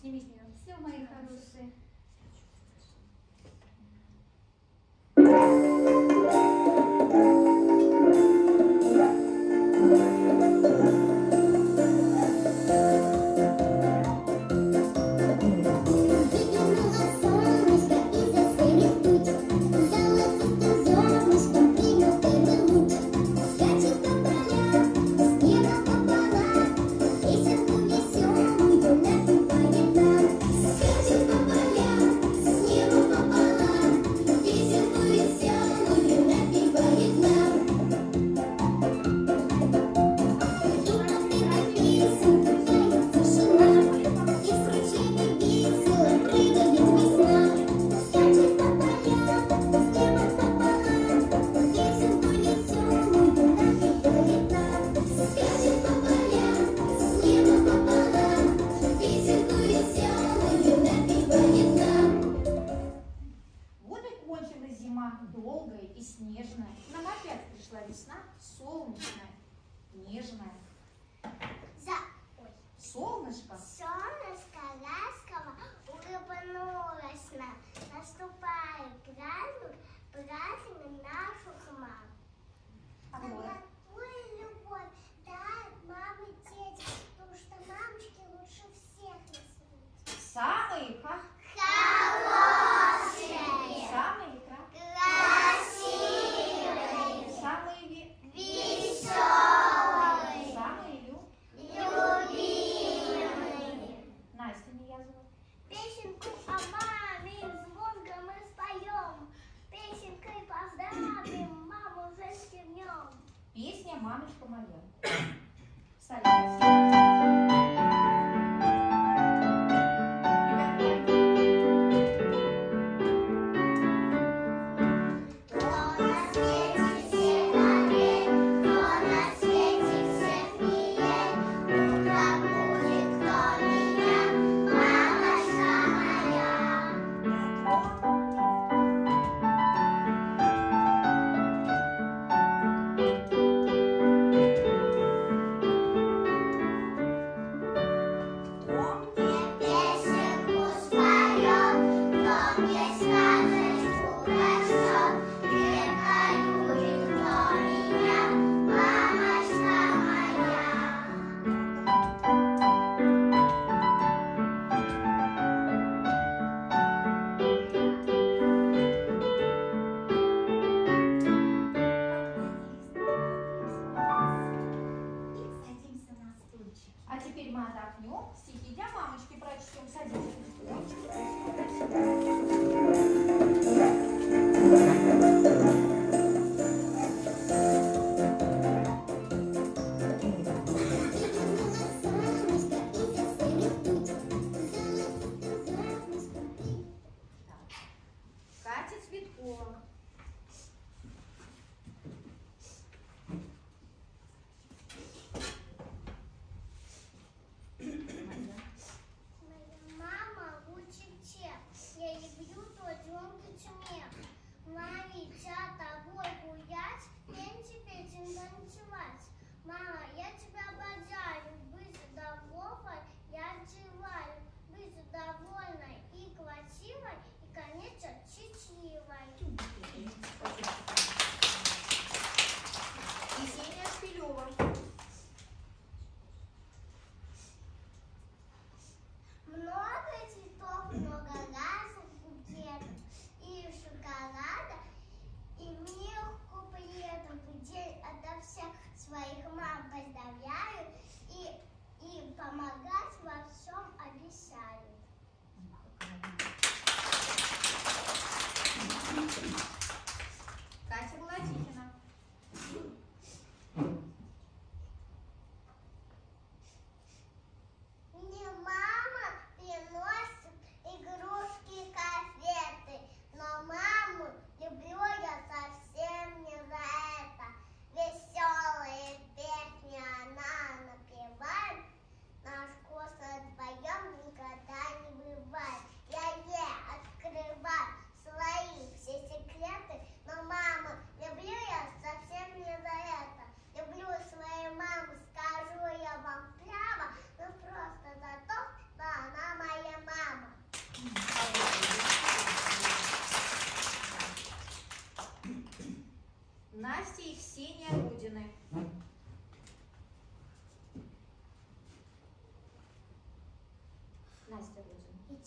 Сними с. Все, мои хорошие.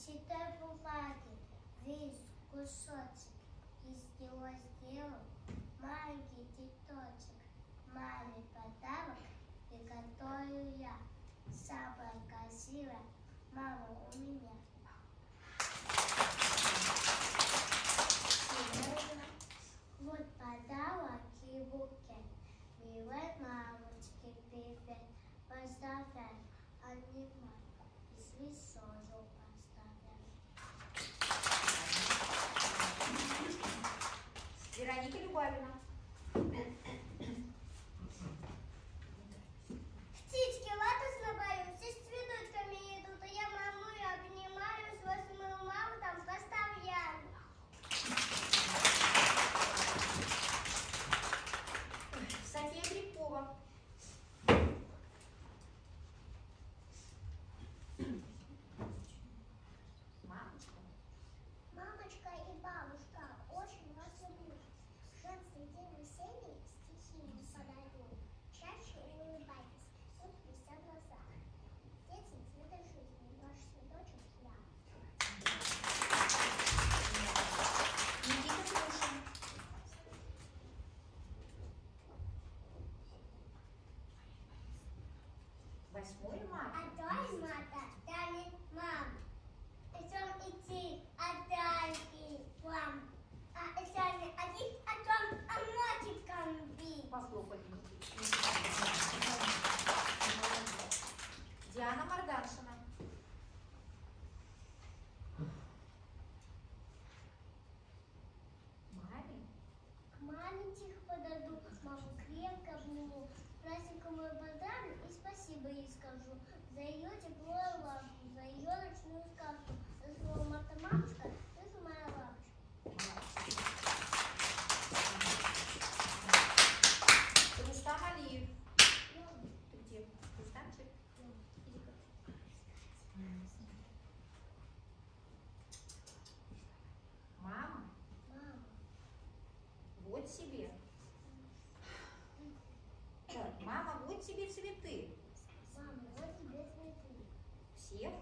считай бумаги, гриз, кусочек, из него сделал маленький цветочек, маме подарок, приготовлю я, самая красивая мама у меня. Сегодня вот подарок и букет, милой мамочке привет, поздравляю, обнимаю, и свисожу. Christ. What am I? будет себе. Так, мама будет тебе цветы. Мама, вот тебе цветы. Всех?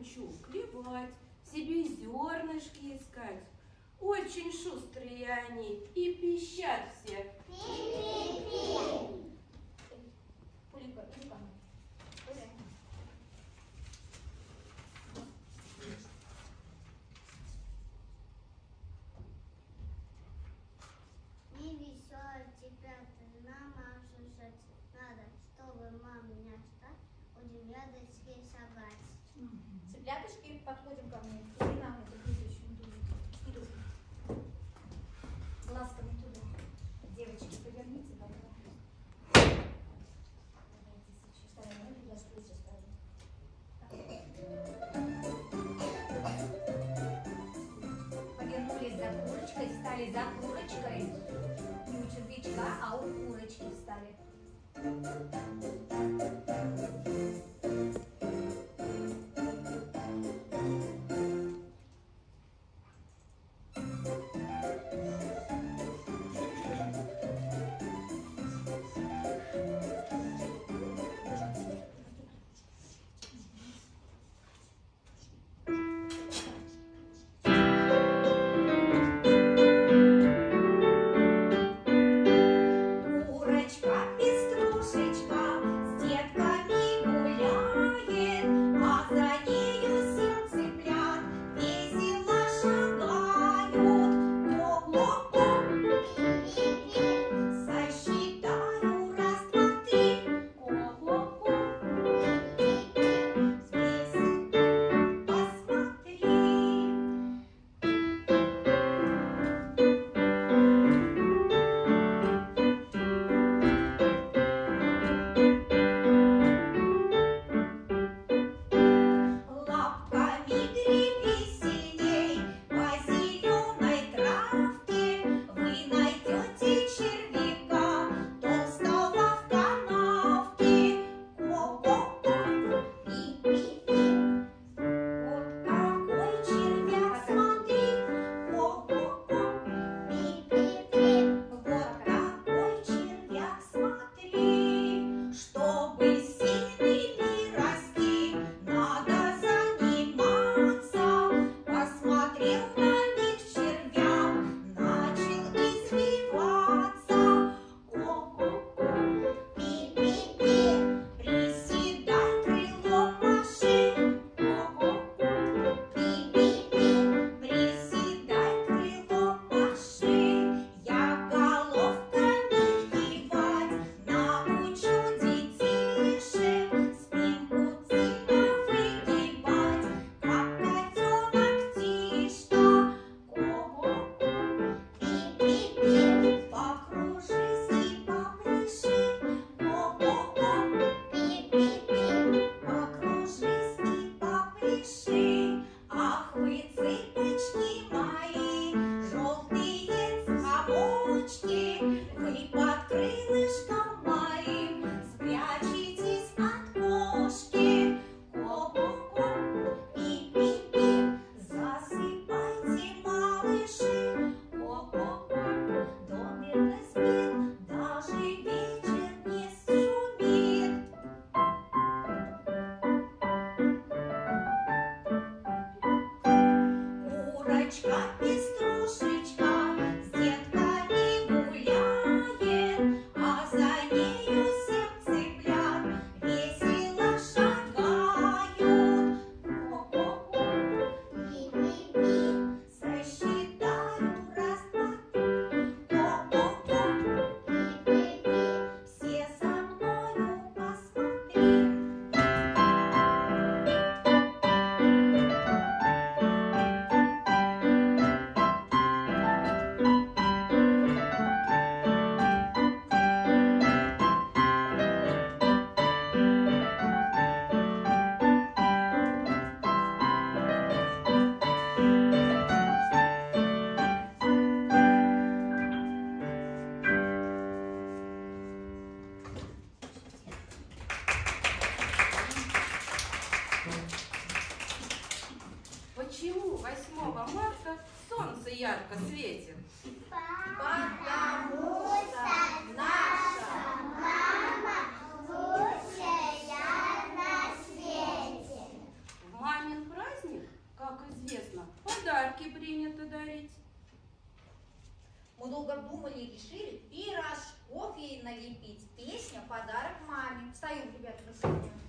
кучу клевать, себе зернышки искать. Очень шустрые они и пищат все. Пи-пи-пи! стали за курочкой. Не у червячка, а у курочки стали. долго думали и решили пирожков ей налепить. Песня «Подарок маме». Встаем, ребята, на сцену.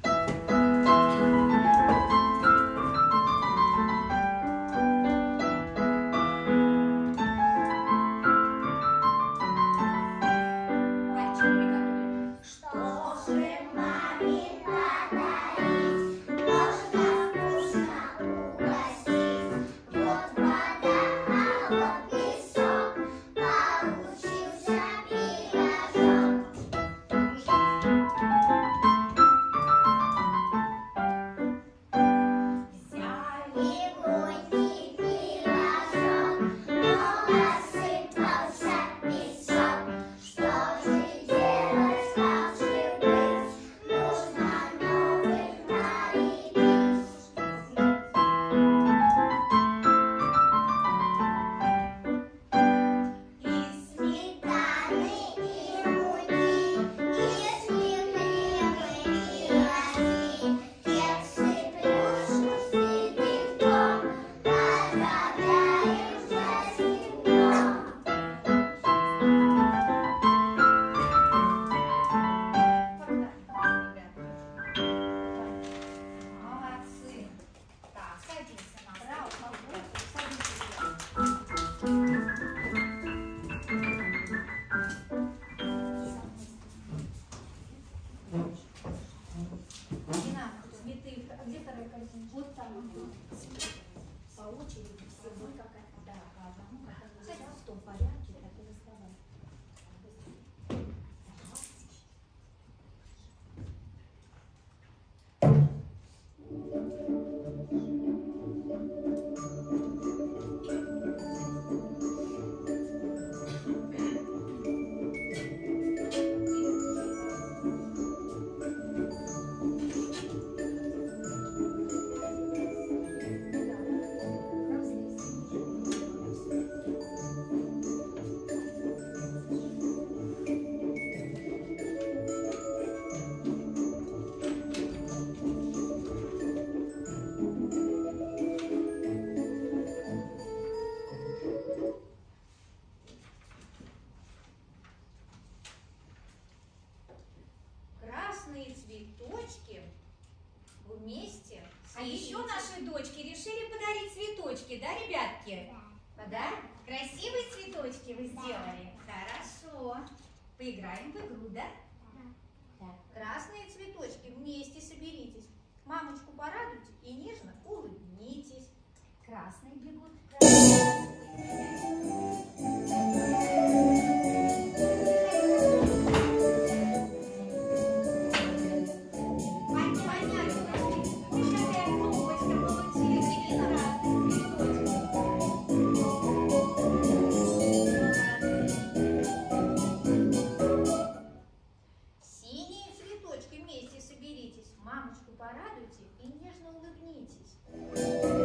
цветочки вместе. А еще наши дочки решили подарить цветочки, да, ребятки? Да. Да? Красивые цветочки вы сделали? Да. Хорошо. Поиграем в игру, да? Да. Красные цветочки вместе соберитесь. Мамочку порадуйте и нежно улыбнитесь. Красные бегут. Красные. и нежно улыбнитесь.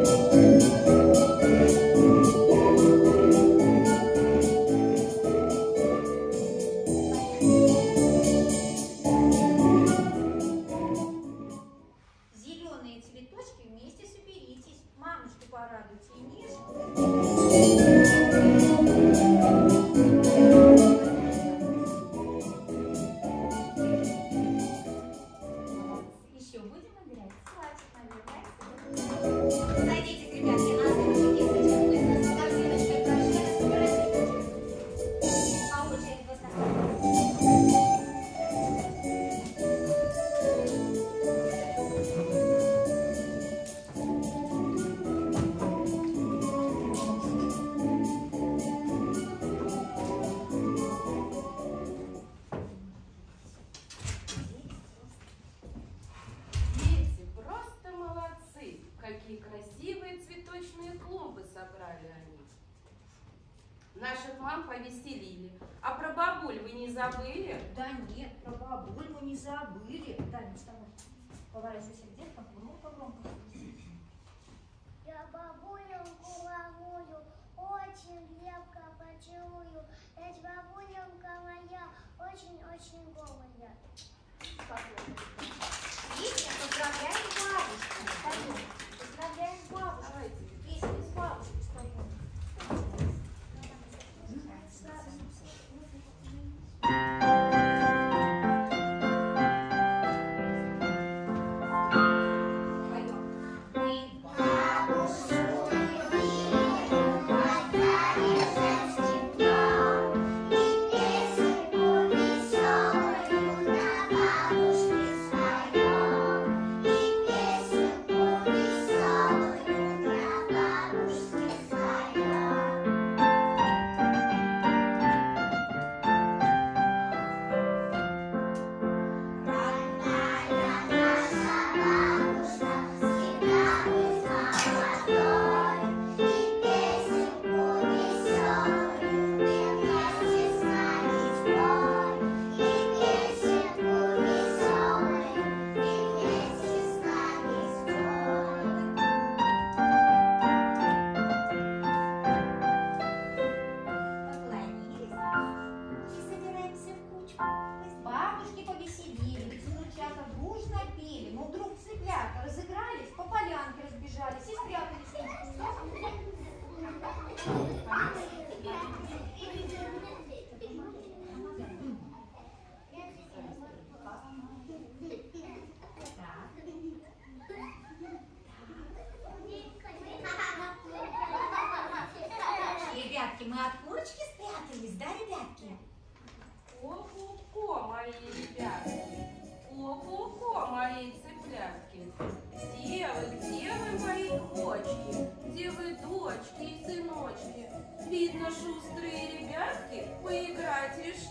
вам повеселили. А про бабуль вы не забыли? Да нет, про бабуль мы не забыли. Да, не вставай. Поворачивайся к деткам, ну, громко-громко. Я бабуленьку головую очень крепко поцелую. Ведь бабуленька моя очень-очень голая. Спасибо.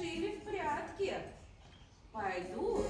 или в прятки. Пойду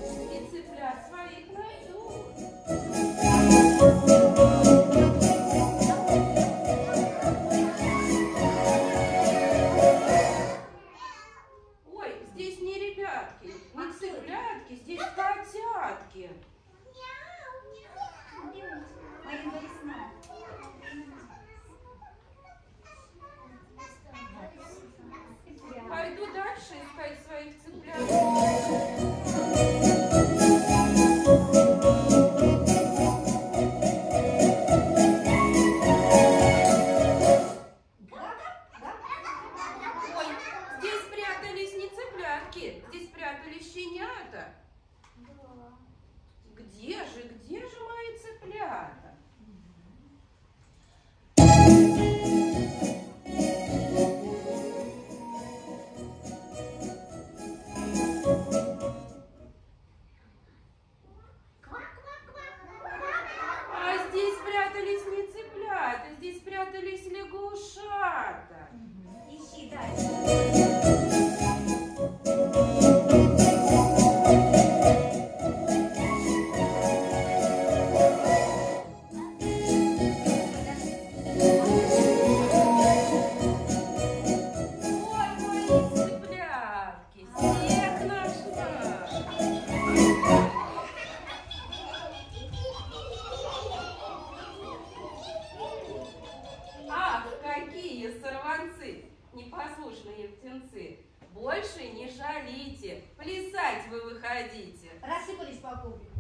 самцы, непослушные птенцы, больше не шалите, плясать вы выходите. Рассыпались по коврику.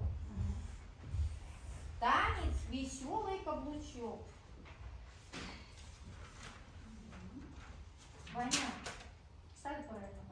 Танец веселый каблучок. Ваня, ставь правильно.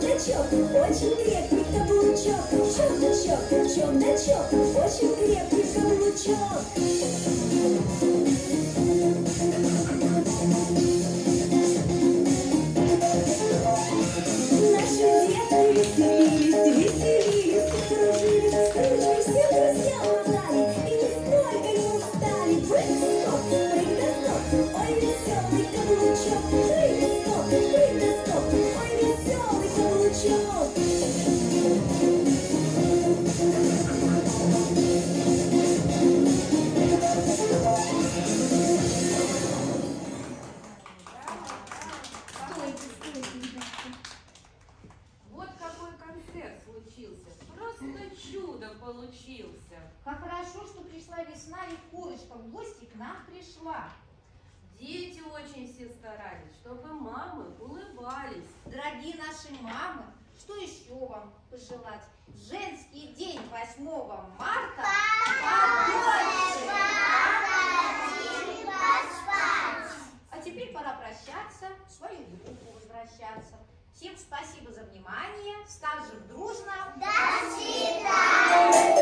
Чок-да-чок Очень крепкий каблучок. Чок-да-чок, чок-да-чок Очень крепкий каблучок весна и курочка в гости к нам пришла. Дети очень все старались, чтобы мамы улыбались. Дорогие наши мамы, что еще вам пожелать? Женский день 8 марта. А теперь пора прощаться, в свою группу возвращаться. Всем спасибо за внимание. Скажем дружно. До свидания.